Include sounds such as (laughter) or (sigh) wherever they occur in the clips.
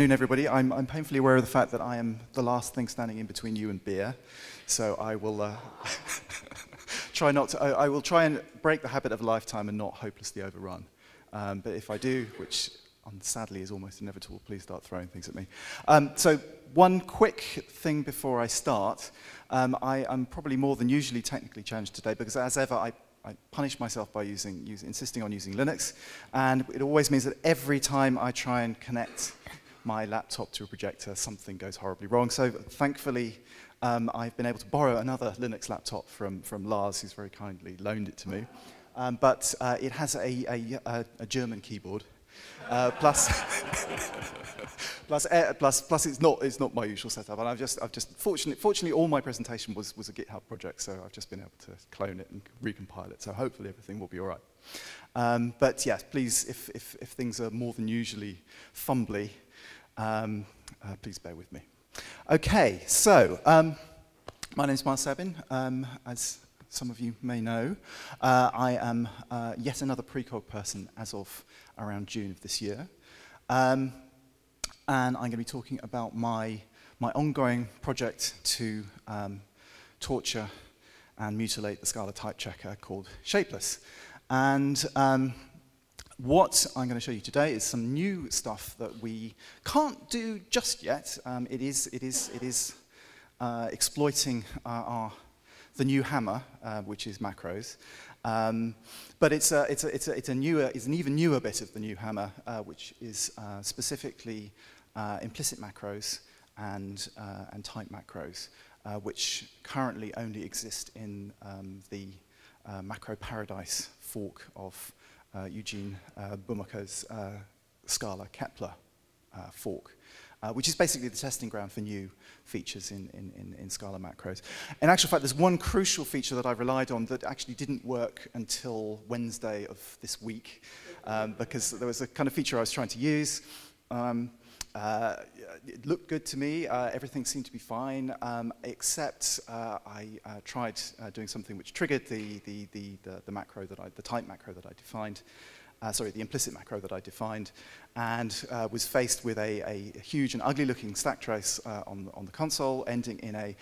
afternoon, everybody. I'm, I'm, painfully aware of the fact that I am the last thing standing in between you and beer, so I will uh, (laughs) try not to. I, I, will try and break the habit of a lifetime and not hopelessly overrun. Um, but if I do, which sadly is almost inevitable, please start throwing things at me. Um, so one quick thing before I start. Um, I, am probably more than usually technically challenged today because, as ever, I I punish myself by using, insisting on using Linux. And it always means that every time I try and connect my laptop to a projector, something goes horribly wrong. So thankfully, um, I've been able to borrow another Linux laptop from, from Lars, who's very kindly loaned it to me. Um, but uh, it has a, a, a German keyboard, uh, plus, (laughs) plus, uh, plus, plus it's not, it's not my usual setup. And I've just, I've just fortunately, fortunately, all my presentation was, was a GitHub project, so I've just been able to clone it and recompile it. So hopefully everything will be all right. Um, but yes, please, if, if, if things are more than usually fumbly, um, uh, please bear with me. Okay, so um, my name is Miles Sabin. Um, as some of you may know, uh, I am uh, yet another precog person as of around June of this year. Um, and I'm going to be talking about my, my ongoing project to um, torture and mutilate the Scala type checker called Shapeless. And um, what I'm going to show you today is some new stuff that we can't do just yet. Um, it is, it is, it is uh, exploiting uh, our, the new hammer, uh, which is macros. Um, but it's, a, it's, a, it's, a, it's, a newer, it's an even newer bit of the new hammer, uh, which is uh, specifically uh, implicit macros and, and type macros, which currently only exist in um, the uh, macro paradise fork of Eugene uh, Burmako's Scala Kepler fork uh, which is basically the testing ground for new features in, in, in, in, Scala macros. In actual fact, there's one crucial feature that I relied on that actually didn't work until Wednesday of this week, um, because there was a kind of feature I was trying to use. Um, uh, it looked good to me. Uh, everything seemed to be fine, um, except uh, I uh, tried uh, doing something which triggered the, the, the, the, the macro that I, the type macro that I defined uh, sorry, the implicit macro that I defined, and was faced with a, a, huge and ugly looking stack trace on, on the console, ending in a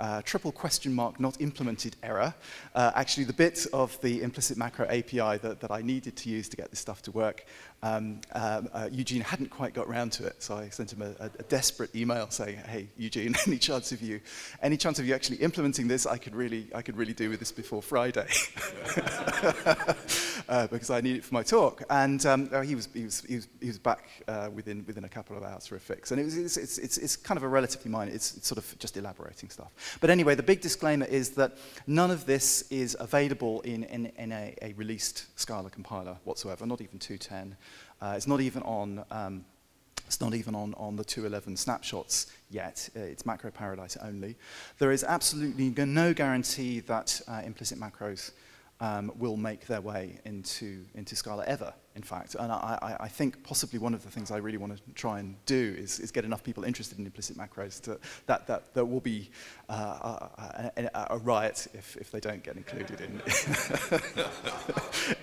uh, triple question mark not implemented error. Uh, actually, the bit of the implicit macro API that, that I needed to use to get this stuff to work, um, um, uh, Eugene hadn't quite got round to it, so I sent him a, a, desperate email saying, "Hey, Eugene, (laughs) any chance of you, any chance of you actually implementing this? I could really, I could really do with this before Friday." (laughs) Uh, because I need it for my talk. And um, uh, he, was, he, was, he, was, he was back uh, within, within a couple of hours for a fix. And it was, it's, it's, it's kind of a relatively minor, it's, it's sort of just elaborating stuff. But anyway, the big disclaimer is that none of this is available in, in, in a, a released Scala compiler whatsoever, not even 2.10. Uh, it's not even on um, it's not even on, on the 211 snapshots yet. Uh, it's macro paradise only. There is absolutely no guarantee that uh, implicit macros um, will make their way into, into Scala ever, in fact. And I, I, think possibly one of the things I really want to try and do is, is get enough people interested in implicit macros to, that, that there will be uh, a, a, a, riot if, if they don't get included in,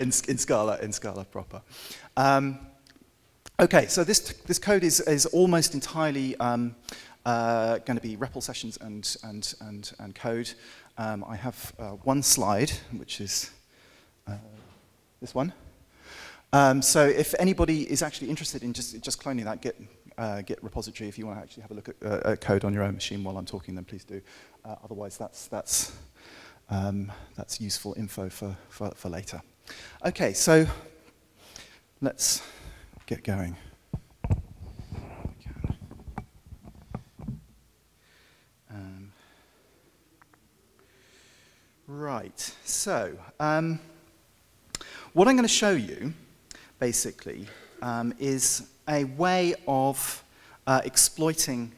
(laughs) in, in, Scala, in Scala proper. Um, okay, so this, this code is, is almost entirely um, uh, going to be REPL sessions and, and, and, and code. Um, I have uh, one slide, which is uh, this one. Um, so if anybody is actually interested in just, just cloning that Git, uh, Git repository, if you want to actually have a look at, uh, code on your own machine while I'm talking, then please do. Uh, otherwise, that's, that's, um, that's useful info for, for, for later. Okay, so let's get going. Right, so um, what I'm going to show you, basically, um, is a way of uh, exploiting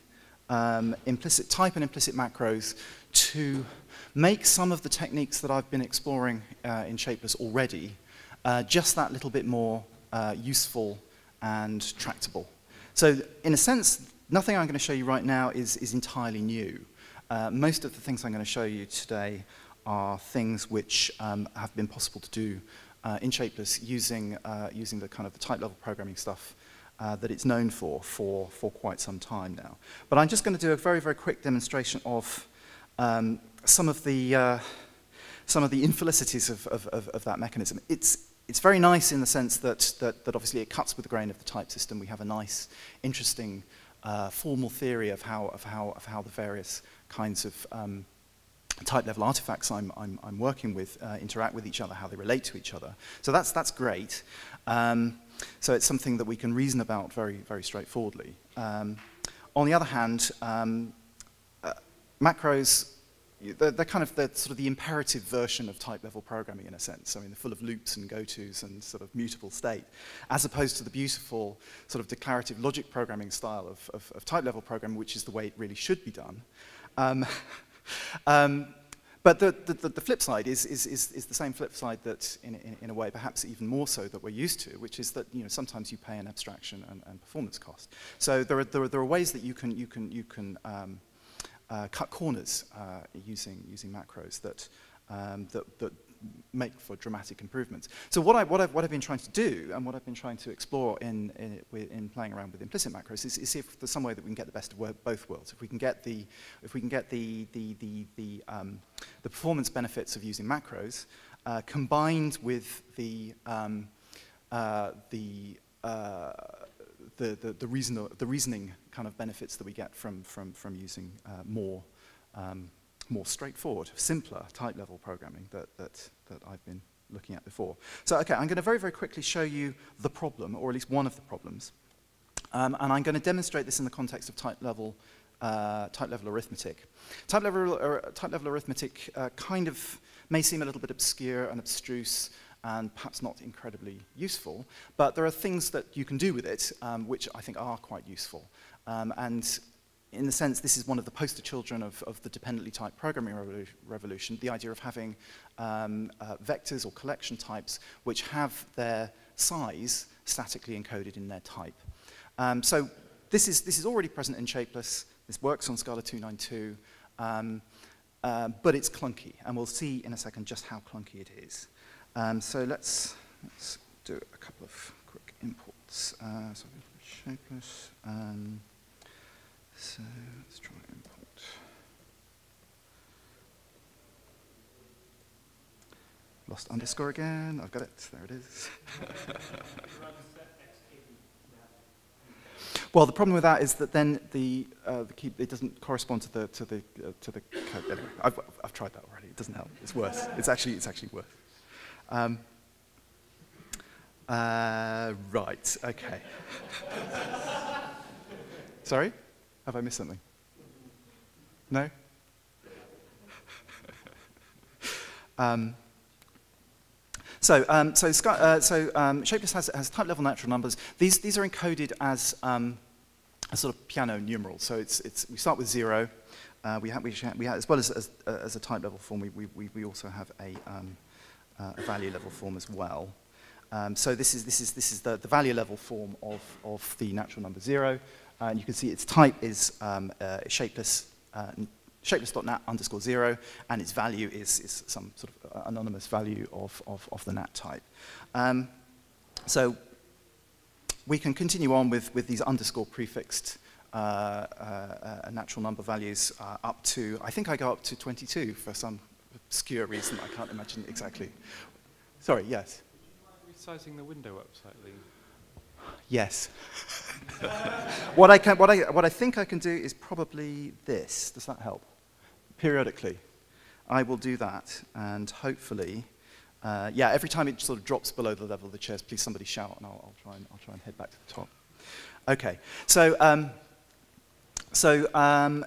um, implicit type and implicit macros to make some of the techniques that I've been exploring uh, in Shapeless already uh, just that little bit more uh, useful and tractable. So in a sense, nothing I'm going to show you right now is, is entirely new. Uh, most of the things I'm going to show you today are things which um, have been possible to do uh, in Shapeless using, uh, using the kind of the type level programming stuff uh, that it's known for, for for quite some time now. But I'm just going to do a very, very quick demonstration of um, some of the uh, some of the infelicities of, of, of, of that mechanism. It's, it's very nice in the sense that, that, that obviously it cuts with the grain of the type system. We have a nice, interesting, uh, formal theory of how, of, how, of how the various kinds of um, type level artifacts I'm, I'm, I'm working with uh, interact with each other, how they relate to each other. So that's, that's great. Um, so it's something that we can reason about very, very straightforwardly. Um, on the other hand, um, uh, macros they're, they're, kind of the sort of the imperative version of type level programming in a sense. I mean, they're full of loops and go-tos and sort of mutable state, as opposed to the beautiful sort of declarative logic programming style of, of, of type level programming, which is the way it really should be done. Um, (laughs) um, but the, the, the, flip side is, is, is, is, the same flip side that, in, in, in, a way, perhaps even more so that we're used to, which is that you know, sometimes you pay an abstraction and, and performance cost. So there are, there, are, there are ways that you can, you can, you can um, uh, cut corners uh, using, using macros that, um, that, that make for dramatic improvements. So what, I, what, I've, what I've been trying to do and what I've been trying to explore in, in, in playing around with implicit macros is, is, see if there's some way that we can get the best of both worlds. If we can get the, if we can get the, the, the, the, um, the performance benefits of using macros uh, combined with the, um, uh, the, uh, the, the, the, reason, the reasoning kind of benefits that we get from, from, from using uh, more, um, more straightforward, simpler type level programming that, that, that I've been looking at before. So, okay, I'm going to very, very quickly show you the problem, or at least one of the problems. Um, and I'm going to demonstrate this in the context of type level, uh, type level arithmetic. Type level, uh, type level arithmetic uh, kind of may seem a little bit obscure and abstruse and perhaps not incredibly useful, but there are things that you can do with it um, which I think are quite useful. Um, and in the sense, this is one of the poster children of, of the dependently typed programming revolu revolution, the idea of having um, uh, vectors or collection types which have their size statically encoded in their type. Um, so this is, this is already present in Shapeless. This works on Scala 292, um, uh, but it's clunky, and we'll see in a second just how clunky it is. Um, so let's, let's do a couple of quick imports. Uh, so shapeless. Um, so let's try import. Lost underscore again. I've got it. There it is. well, the problem with that is that then the, uh, the key it doesn't correspond to the to the uh, to the code. Anyway, I've, I've tried that already. It doesn't help. It's worse. It's actually it's actually worse. Um, uh, right, okay. (laughs) Sorry? Have I missed something? No? um, so, um, so, uh, so um, Shapeless has, has type-level natural numbers. These, these are encoded as um, a sort of Peano numeral. So it's, it's, we start with zero. Uh, we, have, we, we have, as well as, as, uh, as a type-level form, we, we, we also have a, um, uh, a value level form as well. Um, so this is, this is, this is the, the value level form of, of the natural number zero. Uh, and you can see its type is um, uh, shapeless, uh, shapeless.nat underscore zero, and its value is, is some sort of uh, anonymous value of, of, of the nat type. Um, so we can continue on with, with these underscore prefixed uh, uh, natural number values up to, I think I go up to 22 for some obscure reason I can't imagine exactly. Sorry, yes? Resizing the window up slightly. Yes. (laughs) what, I can, what, I, what I think I can do is probably this. Does that help? Periodically. I will do that, and hopefully, uh, yeah, every time it sort of drops below the level of the chairs, please somebody shout, and I'll, I'll, try, and, I'll try and head back to the top. Okay, so, um, so um,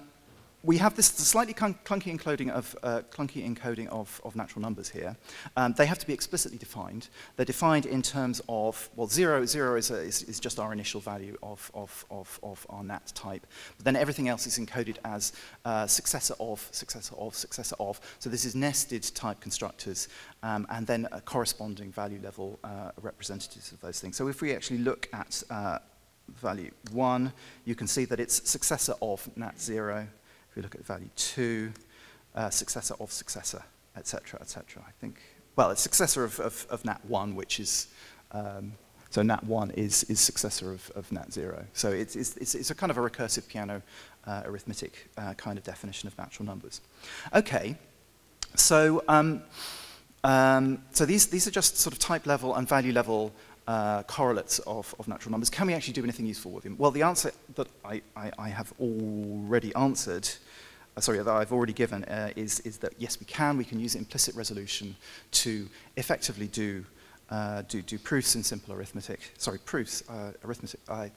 we have this slightly clunky encoding of, uh, clunky encoding of, of natural numbers here. Um, they have to be explicitly defined. They're defined in terms of, well, zero, zero is, a, is, is just our initial value of, of, of, of our nat type. But then everything else is encoded as uh, successor of, successor of, successor of. So this is nested type constructors um, and then a corresponding value level uh, representatives of those things. So if we actually look at uh, value 1, you can see that it's successor of nat 0 we look at value 2, uh, successor of successor, etc., etc. I think, well, it's successor of, of, of nat1, which is, um, So nat1 is, is successor of, of nat0. So it's, it's, it's, it's a kind of a recursive Peano uh, arithmetic uh, kind of definition of natural numbers. Okay, so, um, um, so these, these are just sort of type level and value level uh, correlates of, of natural numbers. Can we actually do anything useful with them? Well, the answer that I, I, I have already answered uh, sorry, that I've already given uh, is, is that yes, we can. We can use implicit resolution to effectively do, uh, do, do proofs in simple arithmetic. Sorry, proofs, uh, arithmetic. I,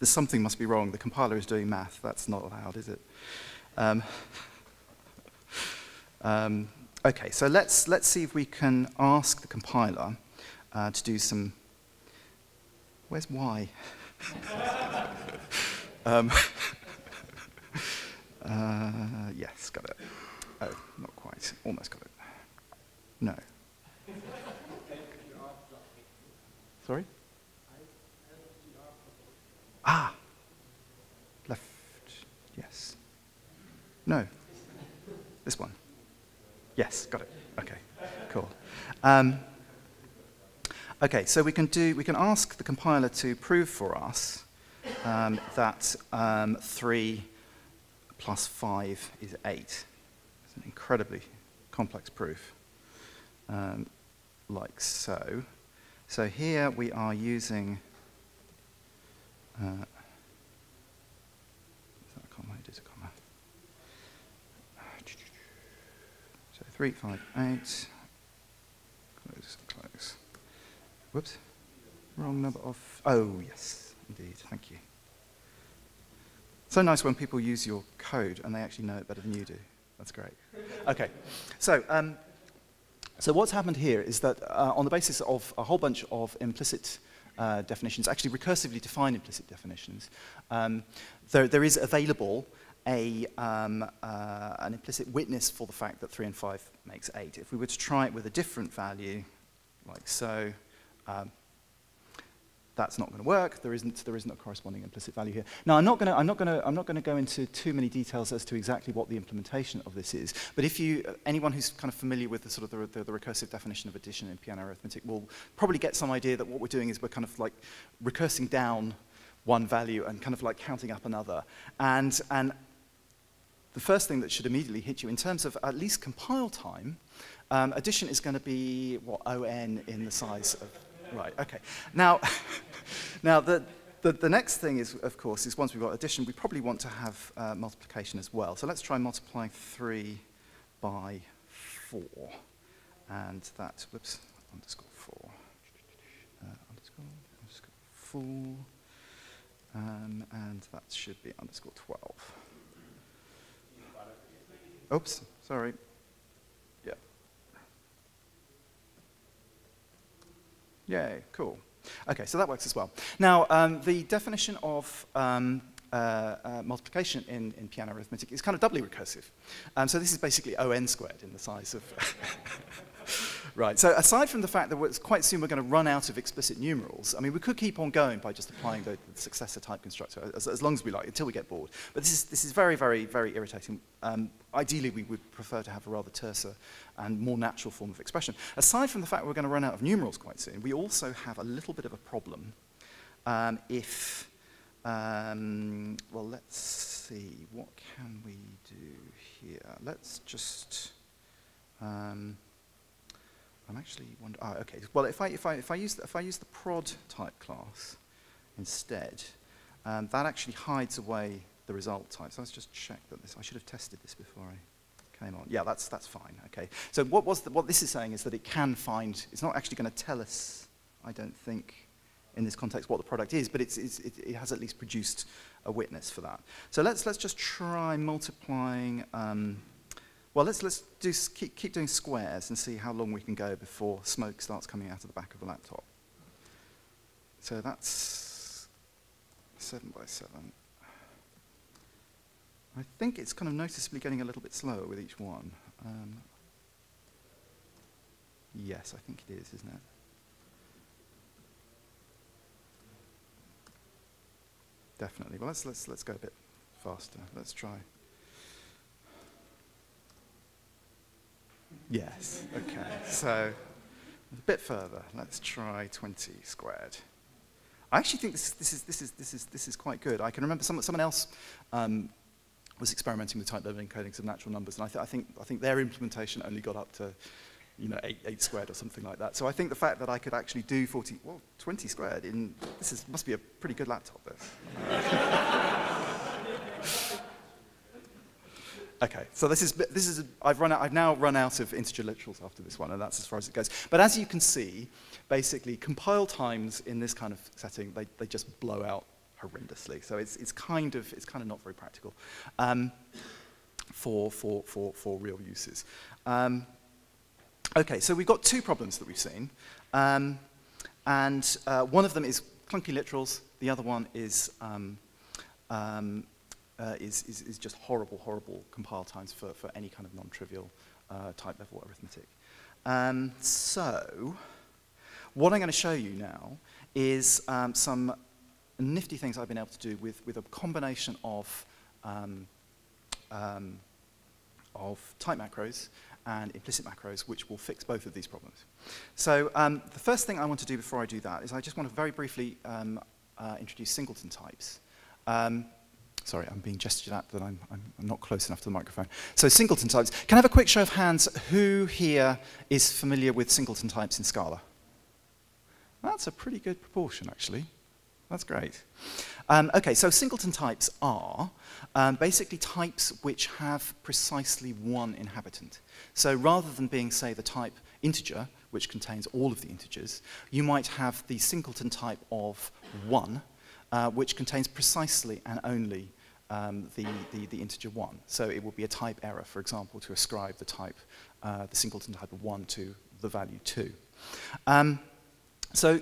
there's something must be wrong. The compiler is doing math. That's not allowed, is it? Um, (laughs) um, okay, so let's, let's see if we can ask the compiler uh, to do some. Where's Y? um, (laughs) uh, yes, got it. Oh, not quite. Almost got it. No. Sorry? Ah! Left. Yes. No. This one. Yes, got it. Okay, cool. Um, okay, so we can do. We can ask the compiler to prove for us um, that um, three plus 5 is 8. It's an incredibly complex proof, um, like so. So here we are using, uh, is that a comma? It is a comma. So 3, 5, 8, close, close. Whoops, wrong number of, oh yes, indeed, thank you. So nice when people use your code and they actually know it better than you do. That's great. Okay, so, um, so what's happened here is that uh, on the basis of a whole bunch of implicit uh, definitions, actually recursively defined implicit definitions, um, there, there is available a, um, uh, an implicit witness for the fact that 3 and 5 makes 8. If we were to try it with a different value, like so, um, that's not going to work. There isn't, there isn't a corresponding implicit value here. Now, I'm not going to, I'm not going to, I'm not going to go into too many details as to exactly what the implementation of this is. But if you, anyone who's kind of familiar with the sort of the, the, the recursive definition of addition in Peano arithmetic will probably get some idea that what we're doing is we're kind of like recursing down one value and kind of like counting up another. And, and the first thing that should immediately hit you in terms of at least compile time, um, addition is going to be, what, ON in the size of Right, okay. Now, (laughs) now the, the, the, next thing is, of course, is once we've got addition, we probably want to have uh, multiplication as well. So let's try multiplying 3 by 4. And that, whoops, underscore 4. Uh, underscore, underscore 4. Um, and that should be underscore 12. Oops, sorry. Yay, cool. Okay, so that works as well. Now, um, the definition of um, uh, uh, multiplication in, in Peano arithmetic is kind of doubly recursive. Um, so this is basically on squared in the size of (laughs) Right, so aside from the fact that quite soon we're going to run out of explicit numerals, I mean, we could keep on going by just applying the, the successor type constructor as, as, long as we like, until we get bored. But this is, this is very, very, very irritating. Um, ideally, we would prefer to have a rather terser and more natural form of expression. Aside from the fact we're going to run out of numerals quite soon, we also have a little bit of a problem um, if, um, well, let's see, what can we do here? Let's just... Um, I'm actually wondering, oh, okay. Well, if I, if, I, if, I use the, if I use the prod type class instead, um, that actually hides away the result type. So let's just check that this, I should have tested this before I came on. Yeah, that's, that's fine, okay. So what, was the, what this is saying is that it can find, it's not actually going to tell us, I don't think, in this context what the product is, but it's, it's, it, it, has at least produced a witness for that. So let's, let's just try multiplying um, well, let's, let's do, keep, keep doing squares and see how long we can go before smoke starts coming out of the back of the laptop. So that's 7 by 7. I think it's kind of noticeably getting a little bit slower with each one. Um, yes, I think it is, isn't it? Definitely. Well, let's, let's, let's go a bit faster. Let's try. Yes, okay. So A bit further. Let's try 20 squared. I actually think this, this, is, this, is, this, is, this is quite good. I can remember some, someone else um, was experimenting with type level encodings of natural numbers, and I, th I, think, I think their implementation only got up to you know, 8, 8 squared or something like that. So I think the fact that I could actually do 40, well, 20 squared in, this is, must be a pretty good laptop, this. (laughs) Okay, so this is, this is, I've, run out, I've now run out of integer literals after this one, and that's as far as it goes. But as you can see, basically, compile times in this kind of setting, they, they just blow out horrendously. So it's, it's, kind, of, it's kind of not very practical um, for, for, for, for real uses. Um, okay, so we've got two problems that we've seen. Um, and uh, one of them is clunky literals. The other one is um, um, uh, is, is, is, just horrible, horrible compile times for, for any kind of non-trivial uh, type level arithmetic. Um, so, what I'm going to show you now is um, some nifty things I've been able to do with, with a combination of, um, um of type macros and implicit macros, which will fix both of these problems. So um, the first thing I want to do before I do that is I just want to very briefly um, uh, introduce singleton types. Um, Sorry, I'm being gestured at that I'm, I'm, not close enough to the microphone. So singleton types. Can I have a quick show of hands who here is familiar with singleton types in Scala? That's a pretty good proportion, actually. That's great. Um, okay, so singleton types are um, basically types which have precisely one inhabitant. So rather than being, say, the type integer, which contains all of the integers, you might have the singleton type of 1, uh, which contains precisely and only um, the, the, the, integer 1. So it will be a type error, for example, to ascribe the type, uh, the singleton type of 1 to the value 2. Um, so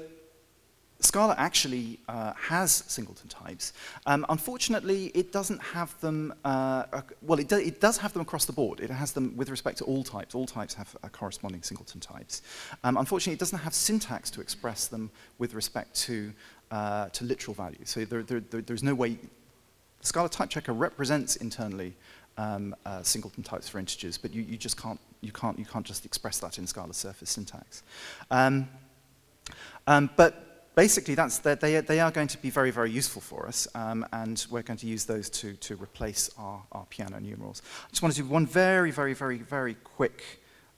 Scala actually uh, has singleton types. Um, unfortunately, it doesn't have them, uh, well, it, do, it, does have them across the board. It has them with respect to all types. All types have uh, corresponding singleton types. Um, unfortunately, it doesn't have syntax to express them with respect to, uh, to literal values. So there, there, there, there's no way, Scala type checker represents internally um, uh, singleton types for integers, but you, you just can't, you can't, you can't just express that in Scala surface syntax. Um, um, but basically, that's, they, they are going to be very, very useful for us, um, and we're going to use those to, to replace our, our Peano numerals. I just want to do one very, very, very, very quick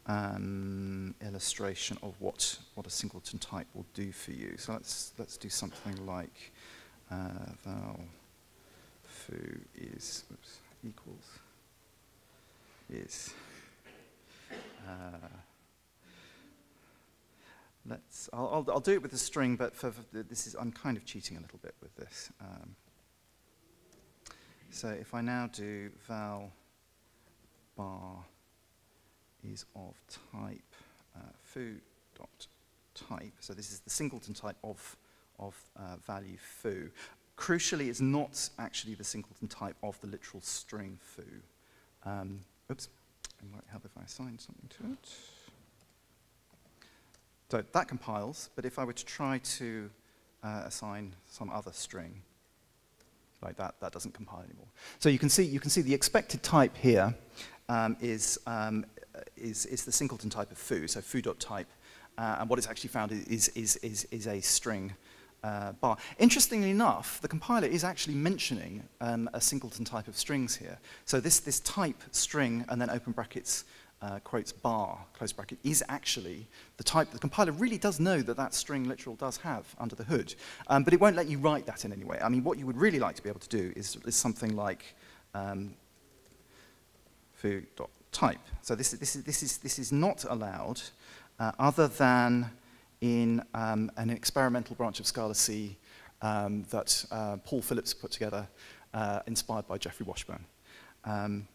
um, illustration of what, what a singleton type will do for you. So let's, let's do something like uh, val foo is oops, equals is uh, let's, I'll, I'll, I'll, do it with a string, but for, for, this is, I'm kind of cheating a little bit with this. Um, so if I now do val bar is of type uh, foo dot type, so this is the singleton type of, of uh, value foo. Crucially, it's not actually the singleton type of the literal string foo. Um, oops, it might help if I assign something to it. So that compiles, but if I were to try to uh, assign some other string, like that, that doesn't compile anymore. So you can see, you can see the expected type here um, is, um, is, is the singleton type of foo, so foo.type, uh, and what it's actually found is, is, is, is a string uh, bar. Interestingly enough, the compiler is actually mentioning um, a singleton type of strings here. So this, this type string and then open brackets uh, quotes bar, close bracket, is actually the type, the compiler really does know that that string literal does have under the hood, um, but it won't let you write that in any way. I mean, what you would really like to be able to do is, is something like um, foo.type. So this, this, is, this, is, this is not allowed uh, other than in um, an experimental branch of scalac um, that uh, Paul Phillips put together, uh, inspired by Geoffrey Washburn. Um,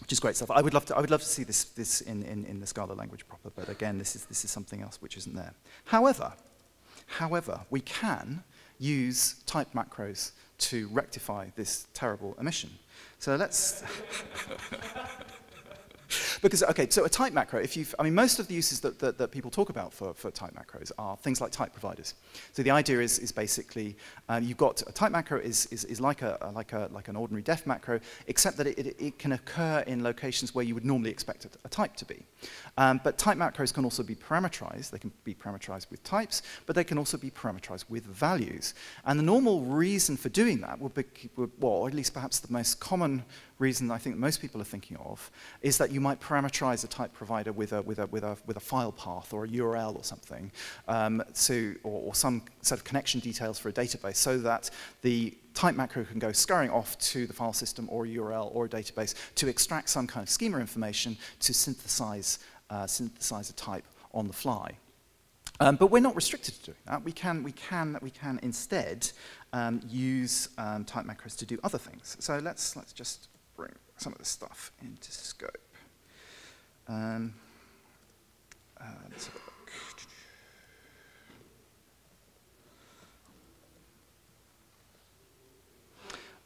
which is great stuff. I would love to, I would love to see this, this in, in, in the Scala language proper, but again, this is, this is something else which isn't there. However, however, we can use type macros to rectify this terrible omission. So let's... (laughs) Because, okay, so a type macro, if you've, I mean, most of the uses that, that, that people talk about for, for type macros are things like type providers. So the idea is, is basically um, you've got a type macro is, is, is like, a, like, a, like an ordinary def macro, except that it, it, it can occur in locations where you would normally expect a, a type to be. Um, but type macros can also be parameterized. They can be parameterized with types, but they can also be parameterized with values. And the normal reason for doing that would be, well, at least perhaps the most common reason I think most people are thinking of is that you might parameterize a type provider with a, with a, with a, with a file path or a URL or something, um, so, or, or some set of connection details for a database so that the type macro can go scurrying off to the file system or a URL or a database to extract some kind of schema information to synthesize, uh, synthesize a type on the fly. Um, but we're not restricted to doing that. We can, we can, we can instead um, use um, type macros to do other things. So let's, let's just bring some of this stuff into scope. Um, uh, let's have a look.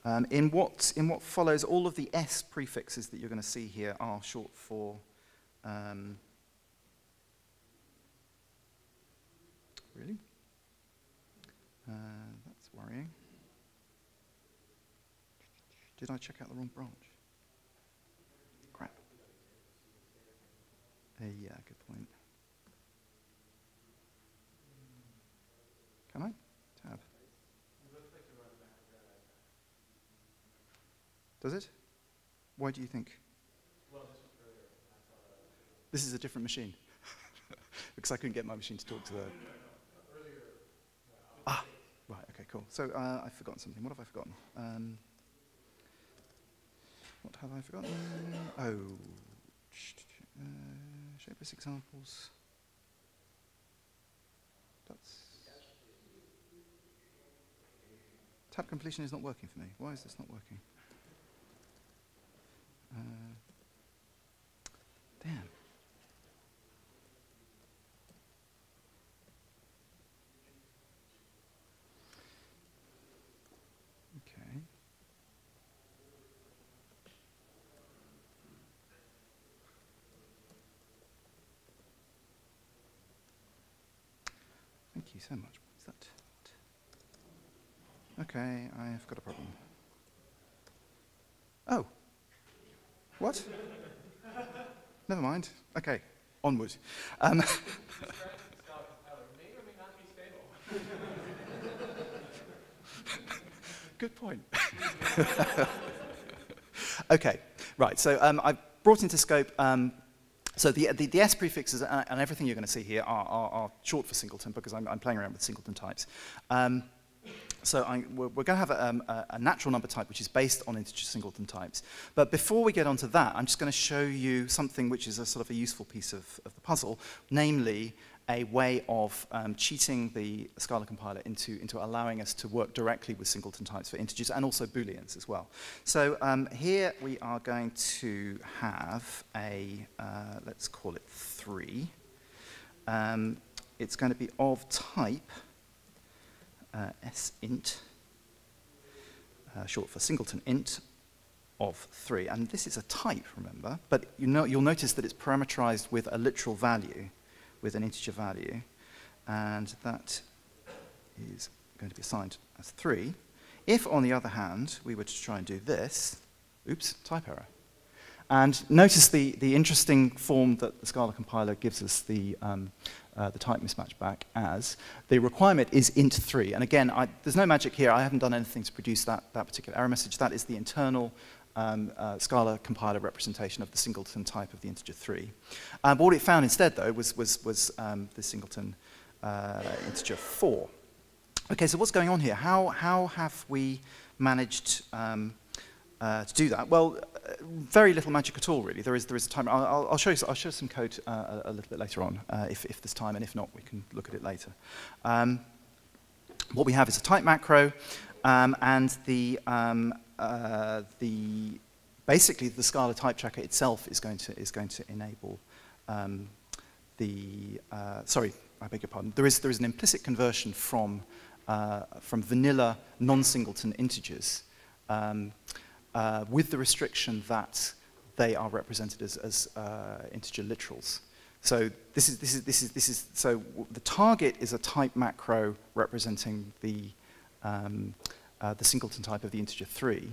Um, in, what, in what follows, all of the S prefixes that you're going to see here are short for um, really? Uh, that's worrying. Did I check out the wrong branch? Uh, yeah, good point. Can I? Tab. Does it? Why do you think? This is a different machine. (laughs) because I couldn't get my machine to talk to the. Ah, right, okay, cool. So uh, I've forgotten something. What have I forgotten? Um, what have I forgotten? Oh, uh, shapeless examples. That's tab completion is not working for me. Why is this not working? Uh, damn. Okay. Thank you so much. Is that? Okay, I've got a problem. Oh. What? Never mind. Okay, onward. Um, (laughs) Good point. (laughs) okay, right. So um, I've brought into scope. Um, so the, the, the, S prefixes and, everything you're going to see here are, are, are, short for singleton because I'm, I'm playing around with singleton types. Um, so I, we're, we're, going to have a, um, a, natural number type which is based on integer singleton types. But before we get onto that, I'm just going to show you something which is a sort of a useful piece of, of the puzzle, namely a way of um, cheating the Scala compiler into, into allowing us to work directly with singleton types for integers and also booleans as well. So um, here we are going to have a, uh, let's call it 3. Um, it's going to be of type uh, sint, uh, short for singleton int, of 3. And this is a type, remember, but you know, you'll notice that it's parameterized with a literal value, with an integer value, and that is going to be assigned as 3. If, on the other hand, we were to try and do this, oops, type error. And notice the, the interesting form that the Scala compiler gives us the, um, uh, the type mismatch back as. The requirement is int3. And again, I, there's no magic here. I haven't done anything to produce that, that particular error message. That is the internal um, uh, Scala compiler representation of the singleton type of the integer 3. Um, but what it found instead, though, was, was, was um, the singleton uh, integer 4. Okay, so what's going on here? How, how have we managed um, uh, to do that? Well, uh, very little magic at all, really. There is, there is a timer. I'll, I'll, show you, I'll show some code uh, a, a, little bit later on, uh, if, if there's time, and if not, we can look at it later. Um, what we have is a type macro, um, and the, um, uh, the, basically the Scala type checker itself is going to, is going to enable um, the, uh, sorry, I beg your pardon, there is, there is an implicit conversion from, from vanilla non-singleton integers um, uh, with the restriction that they are represented as, as uh, integer literals. So this is, this is, this is, this is, so the target is a type macro representing the, um, uh, the singleton type of the integer 3.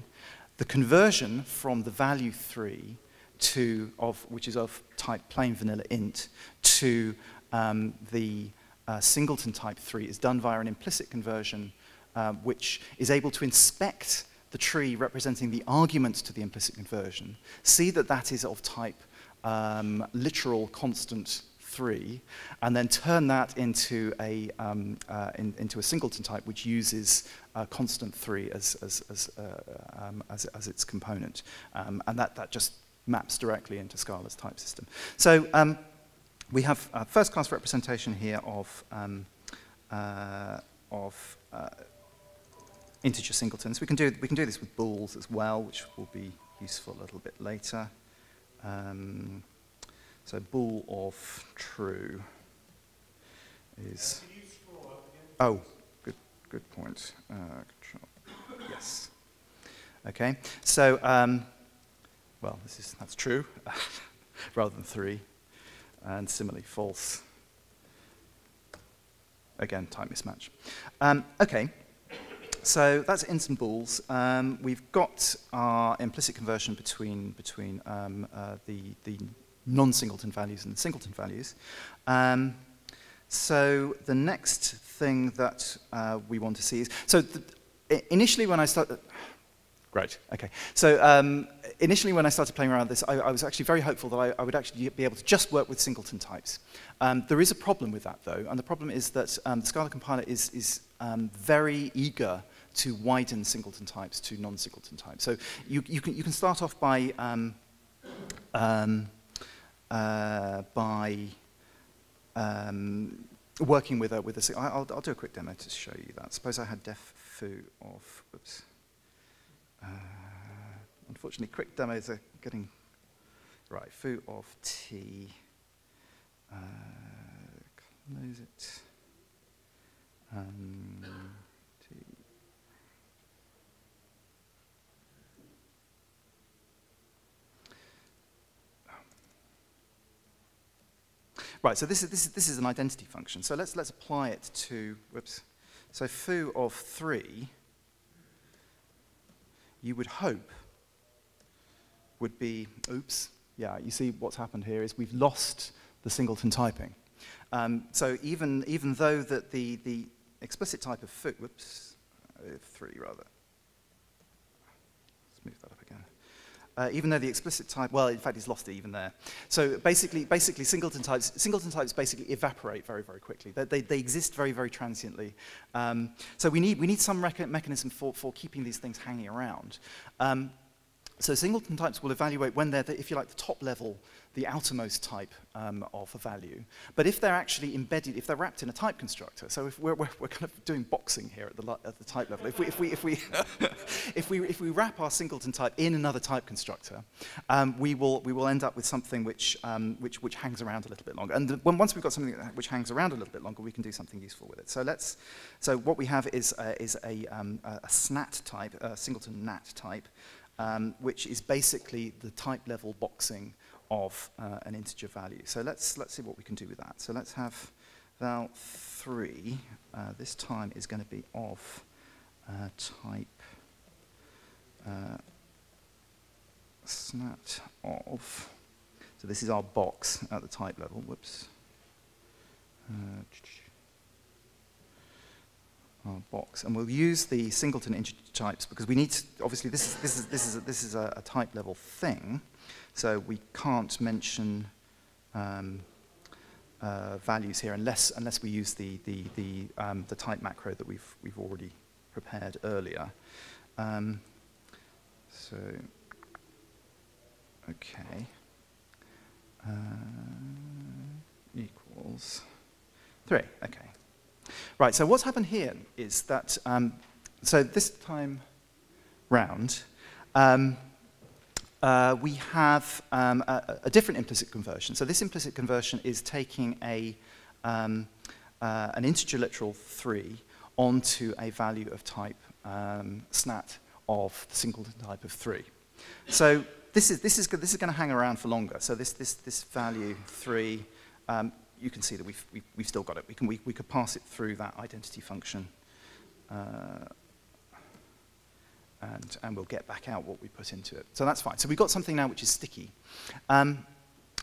The conversion from the value 3 to, of, which is of type plain vanilla int, to um, the uh, singleton type 3 is done via an implicit conversion uh, which is able to inspect the tree representing the arguments to the implicit conversion, see that that is of type um, literal constant 3, and then turn that into a, um, uh, in, into a singleton type which uses uh, constant 3 as, as, as, uh, um, as, as, its component. Um, and that, that just maps directly into Scala's type system. So um, we have a first-class representation here of, um, uh, of uh, integer singletons. We can, do, we can do this with bools as well, which will be useful a little bit later. Um, so bool of true is... Oh, good, good point. Uh, yes. Okay, so, um, well, this is, that's true, (laughs) rather than three. And similarly, false. Again, type mismatch. Um, okay, so that's int and bools. Um, we've got our implicit conversion between, between um, uh, the, the non-singleton values and singleton values. Um, so the next thing that uh, we want to see is, so the, initially when I started, great, okay. So um, initially when I started playing around with this, I, I was actually very hopeful that I, I, would actually be able to just work with singleton types. Um, there is a problem with that though, and the problem is that um, the Scala compiler is, is um, very eager to widen singleton types to non-singleton types. So you, you, can, you can start off by, um, um, by um, working with a, with a, I'll, I'll do a quick demo to show you that. Suppose I had def foo of, oops. Uh, unfortunately, quick demos are getting, right, foo of t, uh, close it. Um, Right, so this is, this is, this is an identity function. So let's, let's apply it to, whoops. So foo of 3, you would hope would be, oops, yeah, you see what's happened here is we've lost the singleton typing. Um, so even, even though that the, the explicit type of foo, whoops, uh, 3 rather, let's move that up again uh, even though the explicit type, well, in fact, he's lost it even there. So basically, basically singleton types, singleton types basically evaporate very, very quickly. They, they, they exist very, very transiently. Um, so we need, we need some mechanism for, for keeping these things hanging around. Um, so singleton types will evaluate when they're, the, if you like, the top level the outermost type um, of a value. But if they're actually embedded, if they're wrapped in a type constructor, so if we're, we're, we're kind of doing boxing here at the, at the type level, if we, if, we, if, we, (laughs) if, we, if we wrap our singleton type in another type constructor, um, we, will, we will end up with something which, um, which, which hangs around a little bit longer. And the, when, once we've got something which hangs around a little bit longer, we can do something useful with it. So, let's, so what we have is, uh, is a, um, a SNAT type, a singleton NAT type, um, which is basically the type level boxing of uh, an integer value. So let's, let's see what we can do with that. So let's have val 3. Uh, this time is going to be of uh, type uh, snat of. So this is our box at the type level. Whoops. Uh, box, and we'll use the singleton integer types because we need to, obviously this is this is this is a, this is a, a type level thing. So we can't mention um, uh, values here unless, unless we use the, the, the, um, the type macro that we've, we've already prepared earlier. Um, so, okay. Uh, equals 3, okay. Right, so what's happened here is that, um, so this time round, um, uh, we have um, a, a, different implicit conversion. So this implicit conversion is taking a, um, uh, an integer literal 3 onto a value of type um, snat of the singleton type of 3. So this is, this is, this is going to hang around for longer. So this, this, this value 3, um, you can see that we've, we've, we've still got it. We, can, we, we could pass it through that identity function. Uh, and, and we'll get back out what we put into it. So that's fine. So we've got something now which is sticky. Um,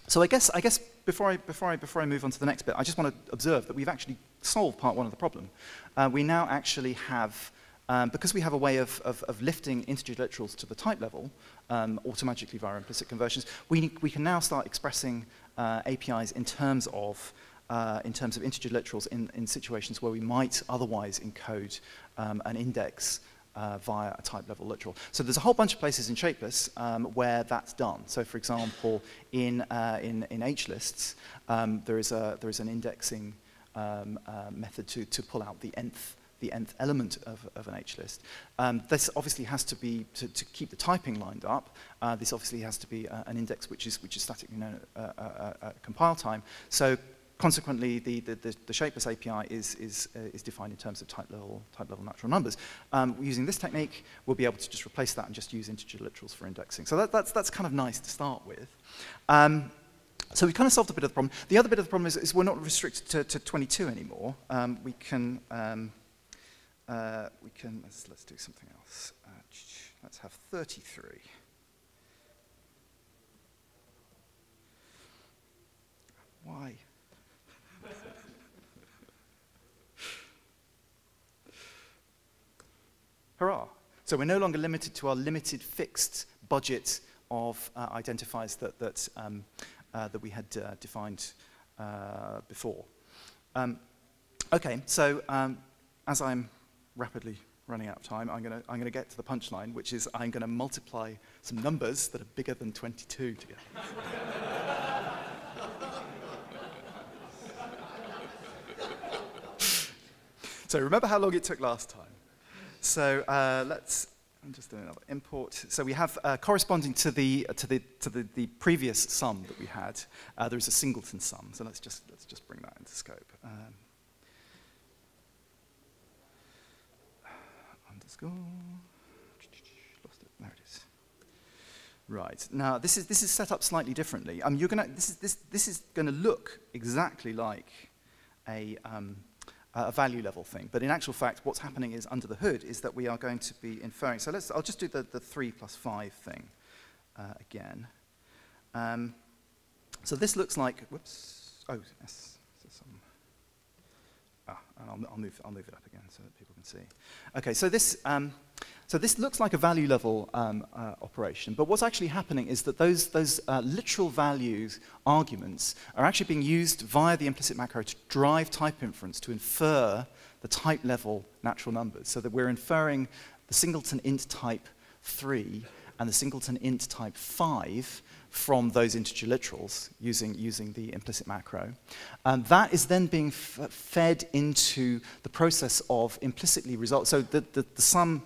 so I guess, I guess before, I, before, I, before I move on to the next bit, I just want to observe that we've actually solved part one of the problem. Uh, we now actually have, um, because we have a way of, of, of lifting integer literals to the type level um, automatically via implicit conversions, we, we can now start expressing uh, APIs in terms of uh, in terms of integer literals in, in situations where we might otherwise encode um, an index uh, via a type level literal. So there's a whole bunch of places in Shapeless um, where that's done. So for example, in, uh, in, in HLists, um, there, is a, there is an indexing um, uh, method to, to pull out the nth the nth element of, of an H-list. Um, this obviously has to be, to, to keep the typing lined up, uh, this obviously has to be uh, an index which is, which is statically known at uh, uh, uh, compile time. So consequently, the, the, the, the shapeless API is, is, uh, is defined in terms of type level, type level natural numbers. Um, using this technique, we'll be able to just replace that and just use integer literals for indexing. So that, that's, that's kind of nice to start with. Um, so we've kind of solved a bit of the problem. The other bit of the problem is, is we're not restricted to, to 22 anymore. Um, we can, um, uh, we can let's, let's do something else. Uh, let's have 33. Why? Hurrah. So we're no longer limited to our limited fixed budget of uh, identifiers that, that, um, uh, that we had uh, defined uh, before. Um, okay, so um, as I'm rapidly running out of time, I'm going to I'm gonna get to the punchline, which is I'm going to multiply some numbers that are bigger than 22 together. so remember how long it took last time? So uh, let's, I'm just doing another import. So we have uh, corresponding to the, to the, to the, the previous sum that we had, uh, there is a singleton sum. So let's just, let's just bring that into scope. Um, underscore, lost it, there it is. Right, now this is, this is set up slightly differently. Um, you're gonna, this, is, this, this is going to look exactly like a, um, a value level thing. But in actual fact, what's happening is under the hood is that we are going to be inferring. So let's, I'll just do the, the 3 plus 5 thing uh, again. Um, so this looks like, whoops, oh, yes. So some, ah, I'll, I'll, move, I'll move it up again so that people can see. Okay, so this, um, so this looks like a value level um, uh, operation, but what's actually happening is that those, those uh, literal values arguments are actually being used via the implicit macro to drive type inference, to infer the type level natural numbers, so that we're inferring the singleton int type 3 and the singleton int type 5 from those integer literals using, using the implicit macro. And that is then being fed into the process of implicitly result. So the, the, the sum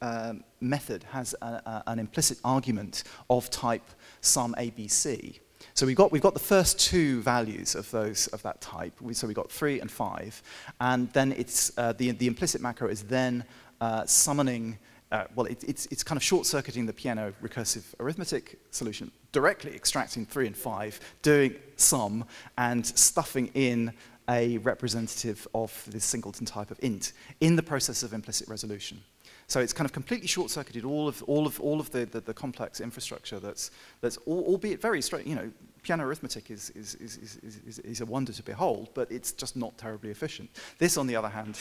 um, method has a, a, an implicit argument of type sum ABC. So we've got, we've got the first two values of, those, of that type. We, so we've got 3 and 5. And then it's, uh, the, the implicit macro is then uh, summoning, uh, well, it, it's, it's kind of short-circuiting the Peano recursive arithmetic solution, directly extracting 3 and 5, doing sum, and stuffing in a representative of this singleton type of int in the process of implicit resolution. So it's kind of completely short-circuited all of, all of, all of the, the, the complex infrastructure that's, that's all, albeit very straight, you know, Peano arithmetic is, is, is, is, is, is a wonder to behold, but it's just not terribly efficient. This, on the other hand,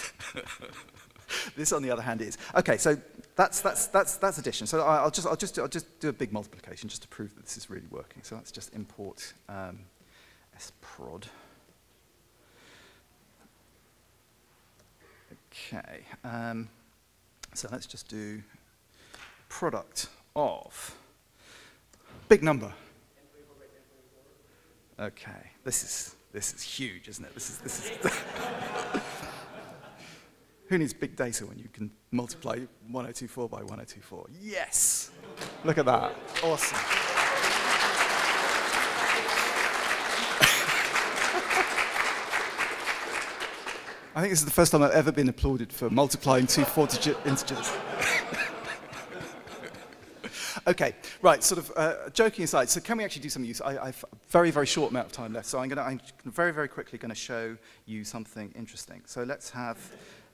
(laughs) this, on the other hand, is. Okay, so that's, that's, that's, that's addition. So I'll just, I'll, just do, I'll just do a big multiplication just to prove that this is really working. So let's just import um, sprod. Okay. Um, so let's just do product of big number. Okay, this is this is huge, isn't it? This is this is. (laughs) Who needs big data when you can multiply 1024 by 1024? Yes! Look at that. Awesome. (laughs) I think this is the first time I've ever been applauded for multiplying two four-digit integers. (laughs) Okay, right, sort of uh, joking aside, so can we actually do some use? I, I've a very, very short amount of time left, so I'm, gonna, I'm very, very quickly going to show you something interesting. So let's have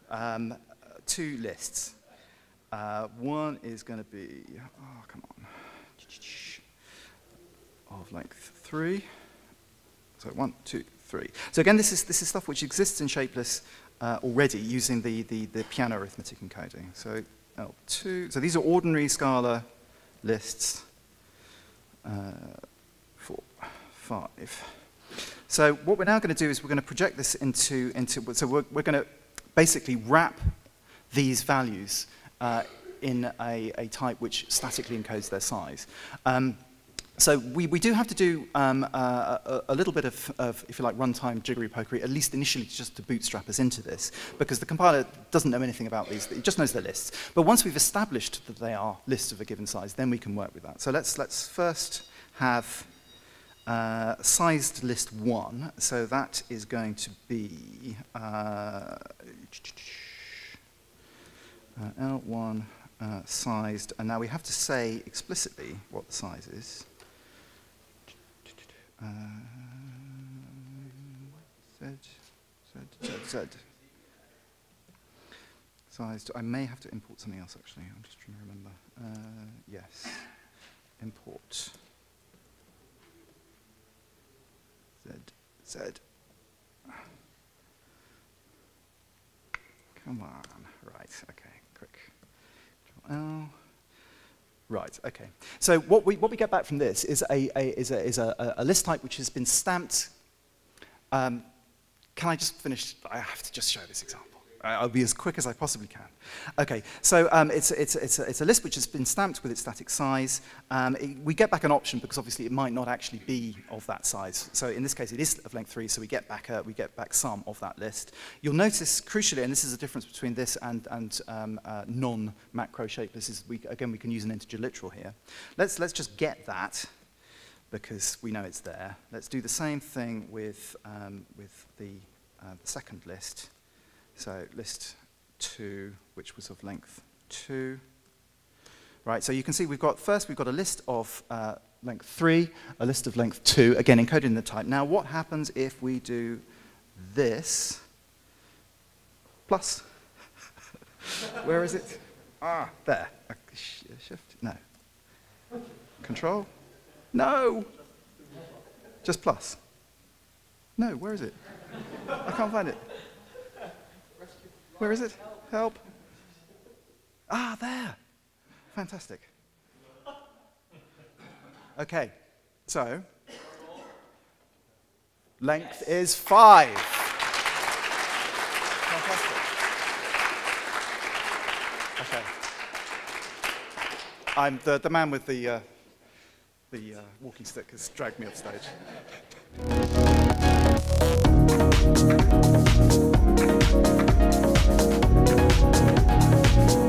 um, two lists. Uh, one is going to be, oh, come on, of length three. So one, two, three. So again, this is, this is stuff which exists in Shapeless uh, already using the, the, the Peano arithmetic encoding. So L2, so these are ordinary Scala lists. Uh, four, five. So what we're now going to do is we're going to project this into, into so we're, we're going to basically wrap these values uh, in a, a, type which statically encodes their size. Um, so we, we do have to do um, uh, a, a, little bit of, of, if you like, runtime jiggery pokery, at least initially just to bootstrap us into this, because the compiler doesn't know anything about these, it just knows their lists. But once we've established that they are lists of a given size, then we can work with that. So let's, let's first have uh, sized list one. So that is going to be uh, uh L1 uh, sized, and now we have to say explicitly what the size is. Uh, Z, Z, Z, Z. Sized. I may have to import something else actually. I'm just trying to remember. Yes. Import. Z, Z. Come on. Right. Okay. Quick. L. Right, okay. So what we, what we get back from this is a, a is, a, is a, a list type which has been stamped. Um, can I just finish? I have to just show this example. I'll be as quick as I possibly can. Okay, so um, it's, it's, it's, a, it's a list which has been stamped with its static size. Um, it, we get back an option because obviously it might not actually be of that size. So in this case, it is of length 3, so we get back, a, we get back some of that list. You'll notice, crucially, and this is the difference between this and, and um, uh, non-macro shapeless, is we, again, we can use an integer literal here. Let's, let's just get that because we know it's there. Let's do the same thing with, um, with the, uh, the second list. So list 2, which was of length 2. Right, so you can see we've got, first we've got a list of uh, length 3, a list of length 2, again encoded in the type. Now what happens if we do this plus? (laughs) Where is it? Ah, there. Shift? No. Control? No. Just plus. No, where is it? I can't find it. Where is it? Help. Ah, there. Fantastic. Okay, so length is five. Fantastic. Okay. I'm the, the man with the, uh, the uh, walking stick has dragged me off stage. Bye.